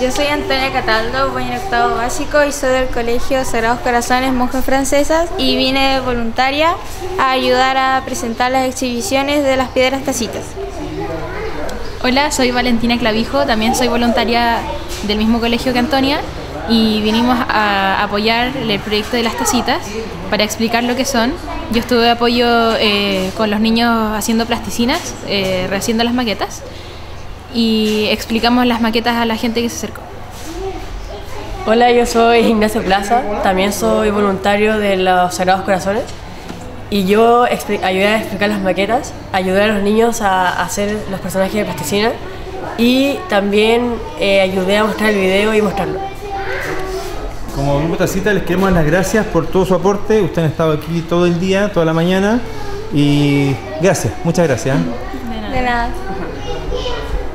Yo soy Antonia Cataldo, voy en octavo básico y soy del Colegio Sagrados Corazones Monjas Francesas y vine voluntaria a ayudar a presentar las exhibiciones de las piedras tacitas. Hola, soy Valentina Clavijo, también soy voluntaria del mismo colegio que Antonia y vinimos a apoyar el proyecto de las tacitas para explicar lo que son. Yo estuve de apoyo eh, con los niños haciendo plasticinas, eh, rehaciendo las maquetas y explicamos las maquetas a la gente que se acercó. Hola, yo soy Ignacio Plaza, también soy voluntario de los Sagrados Corazones y yo ayudé a explicar las maquetas, ayudé a los niños a hacer los personajes de plasticina y también eh, ayudé a mostrar el video y mostrarlo. Como Grupo Tacita les queremos las gracias por todo su aporte, ustedes han estado aquí todo el día, toda la mañana y gracias, muchas gracias. De nada. De nada.